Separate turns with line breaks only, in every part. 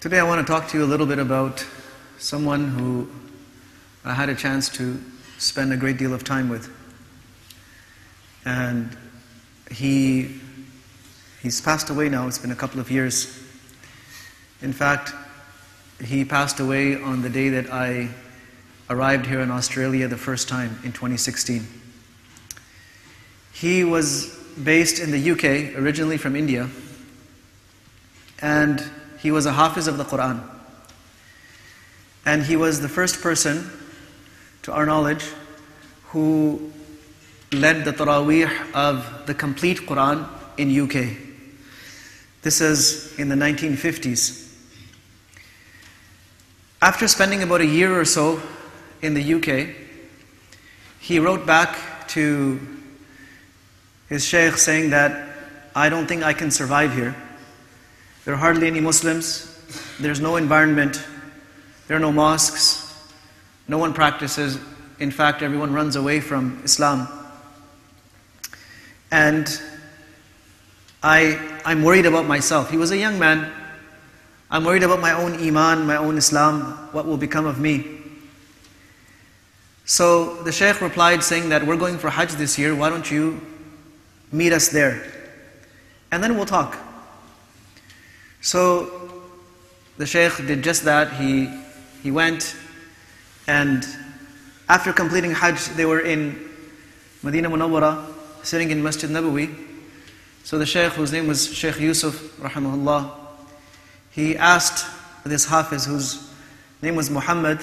Today I want to talk to you a little bit about someone who I had a chance to spend a great deal of time with. And he he's passed away now, it's been a couple of years. In fact, he passed away on the day that I arrived here in Australia the first time in 2016. He was based in the UK, originally from India, and he was a hafiz of the Quran. And he was the first person, to our knowledge, who led the Taraweeh of the complete Quran in UK. This is in the 1950s. After spending about a year or so in the UK, he wrote back to his sheikh saying that I don't think I can survive here. There are hardly any Muslims, there's no environment, there are no mosques, no one practices. In fact, everyone runs away from Islam. And I, I'm worried about myself. He was a young man. I'm worried about my own Iman, my own Islam, what will become of me. So the Shaykh replied saying that we're going for Hajj this year, why don't you meet us there? And then we'll talk. So the Shaykh did just that. He, he went and after completing Hajj, they were in Medina Munawwara, sitting in Masjid Nabawi. So the Shaykh, whose name was Shaykh Yusuf, rahimahullah, he asked this Hafiz, whose name was Muhammad,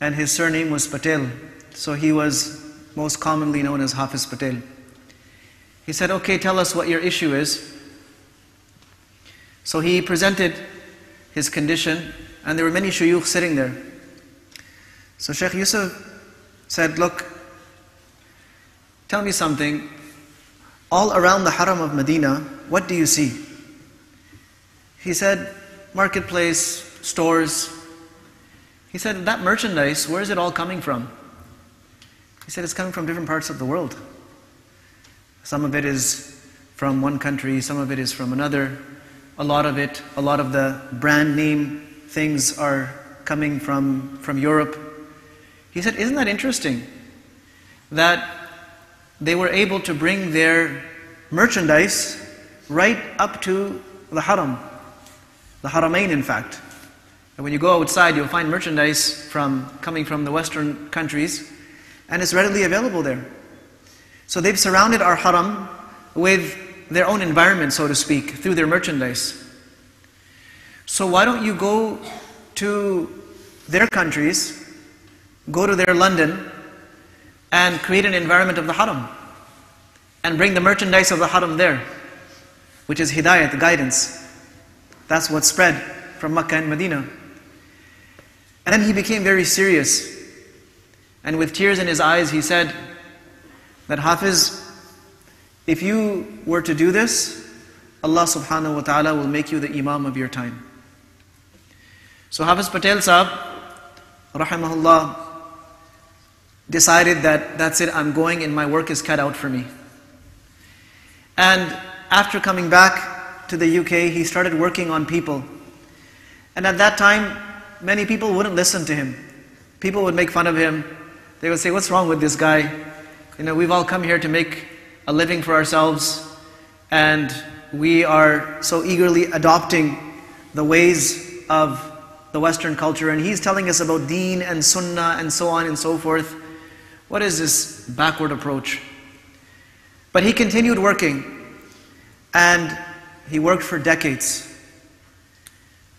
and his surname was Patel. So he was most commonly known as Hafiz Patel. He said, Okay, tell us what your issue is. So he presented his condition, and there were many shuyukh sitting there. So Sheikh Yusuf said, Look, tell me something. All around the haram of Medina, what do you see? He said, Marketplace, stores. He said, That merchandise, where is it all coming from? He said, It's coming from different parts of the world. Some of it is from one country, some of it is from another. A lot of it, a lot of the brand name things are coming from, from Europe. He said, Isn't that interesting? That they were able to bring their merchandise right up to the haram, the haramain, in fact. And when you go outside, you'll find merchandise from coming from the Western countries, and it's readily available there. So they've surrounded our haram with their own environment, so to speak, through their merchandise. So why don't you go to their countries, go to their London, and create an environment of the haram, and bring the merchandise of the haram there, which is hidayat, guidance. That's what spread from Makkah and Medina. And then he became very serious. And with tears in his eyes, he said that Hafiz, if you were to do this, Allah subhanahu wa ta'ala will make you the Imam of your time. So Hafiz Patel Sahib, rahimahullah, decided that that's it, I'm going and my work is cut out for me. And after coming back to the UK, he started working on people. And at that time, many people wouldn't listen to him. People would make fun of him. They would say, What's wrong with this guy? You know, we've all come here to make a living for ourselves, and we are so eagerly adopting the ways of the Western culture, and he's telling us about deen and sunnah and so on and so forth. What is this backward approach? But he continued working, and he worked for decades.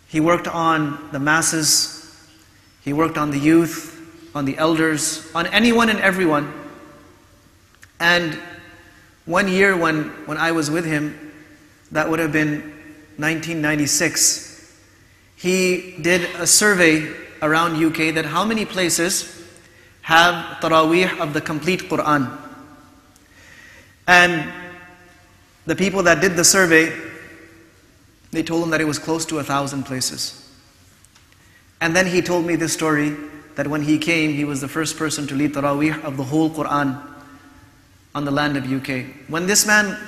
He worked on the masses, he worked on the youth, on the elders, on anyone and everyone. And one year when, when I was with him, that would have been 1996, he did a survey around UK that how many places have Taraweeh of the complete Quran. And the people that did the survey, they told him that it was close to a thousand places. And then he told me this story that when he came, he was the first person to lead Taraweeh of the whole Quran on the land of UK. When this man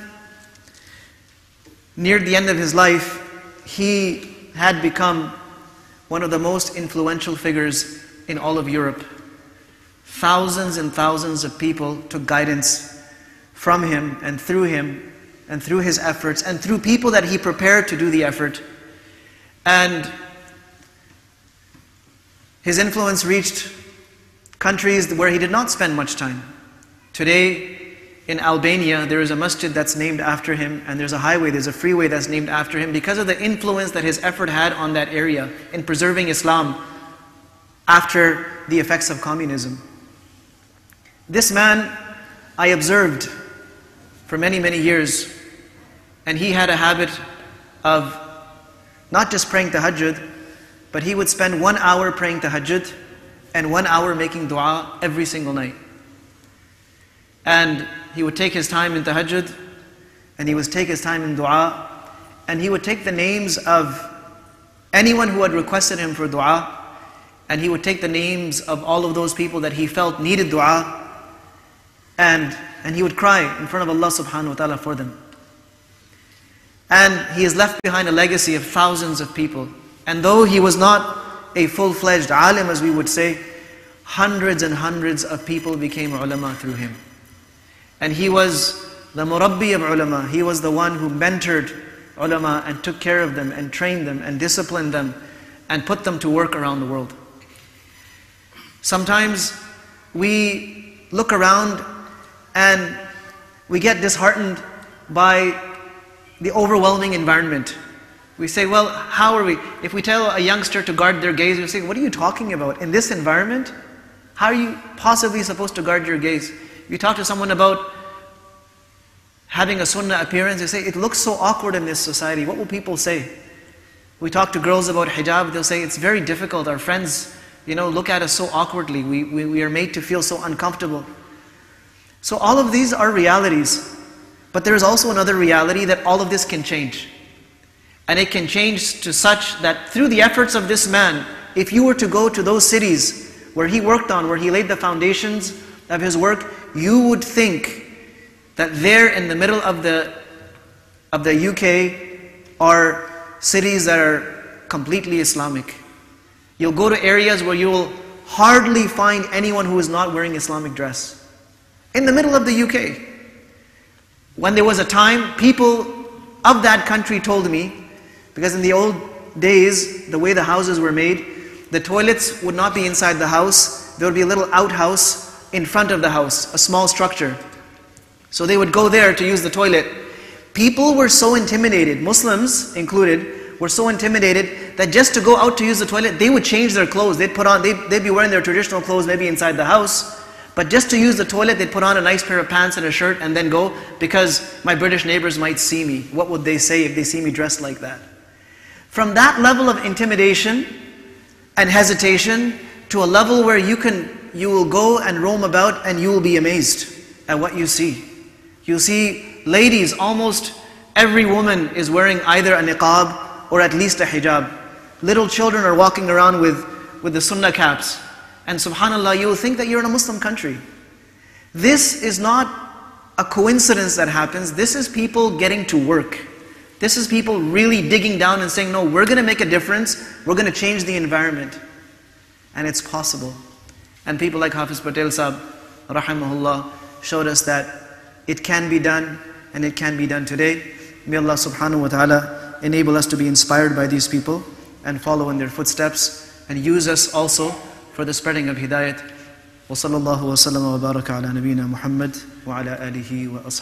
neared the end of his life, he had become one of the most influential figures in all of Europe. Thousands and thousands of people took guidance from him and through him and through his efforts and through people that he prepared to do the effort. And his influence reached countries where he did not spend much time. Today, in Albania, there is a masjid that's named after him, and there's a highway, there's a freeway that's named after him because of the influence that his effort had on that area in preserving Islam after the effects of communism. This man I observed for many, many years, and he had a habit of not just praying tahajjud, but he would spend one hour praying tahajjud and one hour making dua every single night. And he would take his time in tahajjud, and he would take his time in dua, and he would take the names of anyone who had requested him for dua, and he would take the names of all of those people that he felt needed dua, and, and he would cry in front of Allah subhanahu wa ta'ala for them. And he has left behind a legacy of thousands of people. And though he was not a full-fledged alim, as we would say, hundreds and hundreds of people became ulama through him. And he was the murabbi of ulama. He was the one who mentored ulama and took care of them and trained them and disciplined them and put them to work around the world. Sometimes we look around and we get disheartened by the overwhelming environment. We say, well, how are we? If we tell a youngster to guard their gaze, we say, what are you talking about? In this environment? How are you possibly supposed to guard your gaze? You talk to someone about having a sunnah appearance, they say, it looks so awkward in this society. What will people say? We talk to girls about hijab, they'll say, it's very difficult. Our friends, you know, look at us so awkwardly. We, we, we are made to feel so uncomfortable. So all of these are realities. But there is also another reality that all of this can change. And it can change to such that through the efforts of this man, if you were to go to those cities where he worked on, where he laid the foundations of his work, you would think that there in the middle of the, of the UK are cities that are completely Islamic. You'll go to areas where you will hardly find anyone who is not wearing Islamic dress. In the middle of the UK. When there was a time, people of that country told me, because in the old days, the way the houses were made, the toilets would not be inside the house. There would be a little outhouse in front of the house, a small structure. So they would go there to use the toilet. People were so intimidated, Muslims included, were so intimidated that just to go out to use the toilet, they would change their clothes. They'd put on, they'd, they'd be wearing their traditional clothes maybe inside the house. But just to use the toilet, they'd put on a nice pair of pants and a shirt and then go because my British neighbors might see me. What would they say if they see me dressed like that? From that level of intimidation and hesitation to a level where you can you will go and roam about and you will be amazed at what you see. You'll see ladies, almost every woman is wearing either a niqab or at least a hijab. Little children are walking around with, with the sunnah caps. And subhanAllah, you will think that you're in a Muslim country. This is not a coincidence that happens. This is people getting to work. This is people really digging down and saying, no, we're going to make a difference. We're going to change the environment. And it's possible. And people like Hafiz Patel Sahib, rahimahullah, showed us that it can be done and it can be done today. May Allah subhanahu wa ta'ala enable us to be inspired by these people and follow in their footsteps and use us also for the spreading of hidayat. وصلى الله وسلم وبارك على نبينا محمد وعلى آله وأصحابه